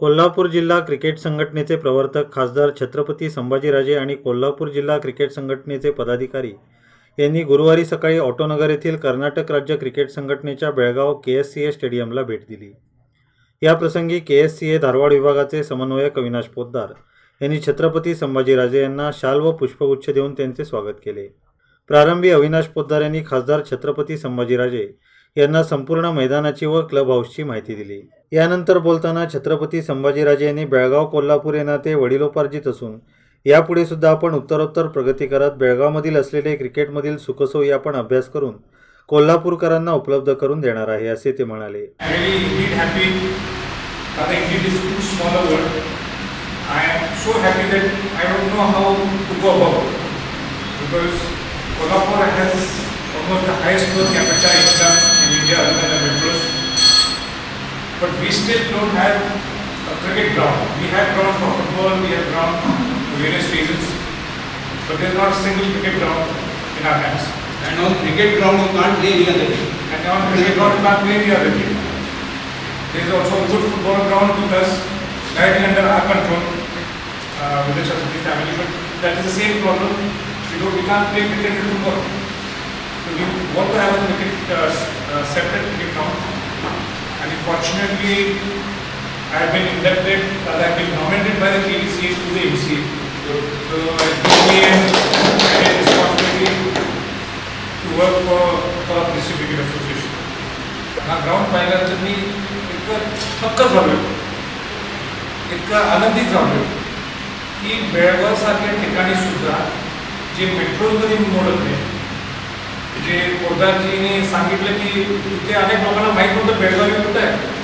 कोल्हापूर जिल्हा क्रिकेट संघटनेचे प्रवर्तक खासदार छत्रपती संभाजीराजे आणि कोल्हापूर जिल्हा क्रिकेट संघटनेचे पदाधिकारी यांनी गुरुवारी सकाळी ऑटोनगर येथील कर्नाटक राज्य क्रिकेट संघटनेच्या Belgaum K S C A स्टेडियमला भेट दिली. याप्रसंगी K S C A Dharwad विभागाचे समन्वयक अविनाश पोद्दार यांनी छत्रपती संभाजीराजे यांना शाल व पुष्पगुच्छ देऊन त्यांचे स्वागत केले. प्रारंभी अविनाश पोद्दार यांनी खासदार छत्रपती संभाजीराजे यांना संपूर्ण मैदानाची व क्लब हाऊसची माहिती दिली. यानंतर बोलताना छत्रपती संभाजीराजे यांनी बेळगाव कोल्हापूर हे नाते वडिलोपार्जित असून यापुढे सुद्धा आपण उत्तरोत्तर प्रगती करत बेळगावमधील असलेले क्रिकेटमधील सुखसोयी आपण अभ्यास करून कोल्हापूरकरांना उपलब्ध करून देणार आहे असे ते म्हणाले. Because Kolhapur has almost the highest per capita income India other than the metros. But we still don't have a cricket ground. We have ground for football, we have ground for various reasons. But there's not a single cricket ground in our hands. And on cricket ground, you can't play any other game. And on cricket ground, you can't play the other game. There is also a good football ground with us, under our control, uh, with the Chhatrapati family. But that is the same problem. We don't, we can't play cricket and football. So we want to have a cricket, uh, uh, separate cricket ground. And unfortunately, I have been inducted, or I have been nominated by the KDC to the MCA. So I think I had responsibility to work for Kolhapur District Cricket Association. हा ground पाहिल्यानंतर मी इतकं थक्क झालो इतकं आनंदित झालो की बेळगावसारख्या ठिकाणी सुद्धा जे मेट्रोमध्ये मोडत नाही जे पोदारजीने सांगितलं की इथे अनेक लोकांना माहीत नव्हतं बेळगाव हे कुठं आहे?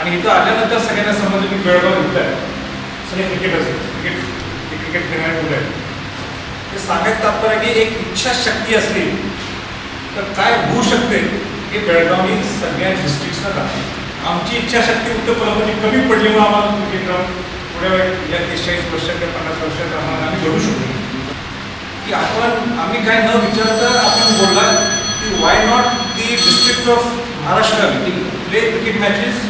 आणि इथं आल्यानंतर सगळ्यांना समजलं की बेळगाव इथं आहे. सगळे क्रिकेट असेल क्रिकेट क्रिकेट खेळणारे कुठं आहे ते सांगायचं तात्पर्य की एक इच्छाशक्ती असली तर काय होऊ शकते हे बेळगावनी सगळ्या डिस्ट्रिक्ट्सना दाखवलं आमची इच्छाशक्ती उत्तर कोल्हापूरची कमी पडल्यामुळे आम्हाला क्रिकेट ग्राउंड पुढे या तीस चाळीस पन्नास वर्षाच्या आम्हाला आम्ही घडू शकतो की आपण आम्ही काय न विचारता why not the district of Maharashtra play cricket matches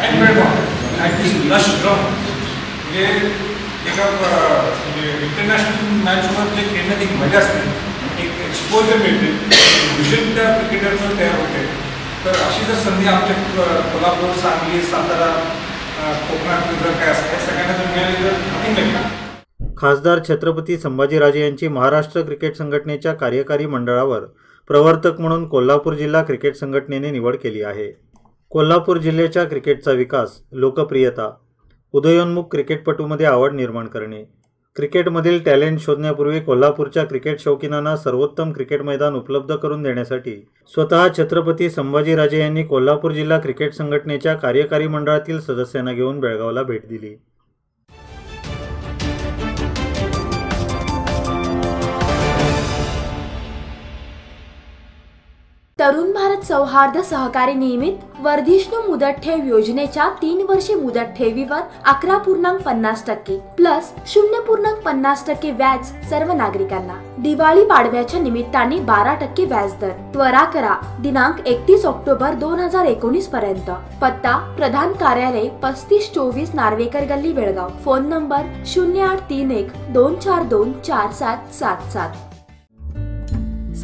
and Belgaum and this lush ground म्हणजे एका म्हणजे इंटरनॅशनल मॅचवर जे खेळण्यात एक मजा असते एक एक्सपोजर मिळते विजन त्या क्रिकेटरचं तयार होते तर अशी जर संधी आमच्या कोल्हापूर सांगली सातारा अं, कोकणात जर काय असं या सगळ्यांना जर मिळाली तर नथिंग लागेल खासदार छत्रपती संभाजीराजे यांची महाराष्ट्र क्रिकेट संघटनेच्या कार्यकारी मंडळावर प्रवर्तक म्हणून कोल्हापूर जिल्हा क्रिकेट संघटनेने निवड केली आहे. कोल्हापूर जिल्ह्याच्या क्रिकेटचा विकास लोकप्रियता उदयोन्मुख क्रिकेटपटूमध्ये आवड निर्माण करणे क्रिकेटमधील टॅलेंट शोधण्यापूर्वी कोल्हापूरच्या क्रिकेट शौकीनांना सर्वोत्तम क्रिकेट मैदान उपलब्ध करून देण्यासाठी स्वतः छत्रपती संभाजीराजे यांनी कोल्हापूर जिल्हा क्रिकेट संघटनेच्या कार्यकारी मंडळातील सदस्यांना घेऊन बेळगावला भेट दिली. तरुण भारत सौहार्द सहकारी नियमित वर्धिष्णू मुदत ठेव योजनेच्या तीन वर्षे मुदत ठेवीवर अकरा पूर्णांक पन्नास टक्के प्लस शून्य पूर्णांक पन्नास टक्के व्याज सर्व नागरिकांना. दिवाळी पाडव्याच्या निमित्ताने बारा टक्के व्याज दर त्वरा करा. दिनांक एकतीस ऑक्टोबर दोन हजार एकोणीस पर्यंत. पत्ता प्रधान कार्यालय पस्तीस चोवीस नार्वेकर गल्ली बेळगाव. फोन नंबर शून्य आठ तीन एक दोन चार दोन चार सात सात सात.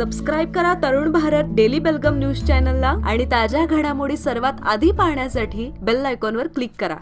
सबस्क्राईब करा तरुण भारत डेली बेलगम न्यूज चॅनलला आणि ताज्या घडामोडी सर्वात आधी पाहण्यासाठी बेल आयकॉनवर क्लिक करा.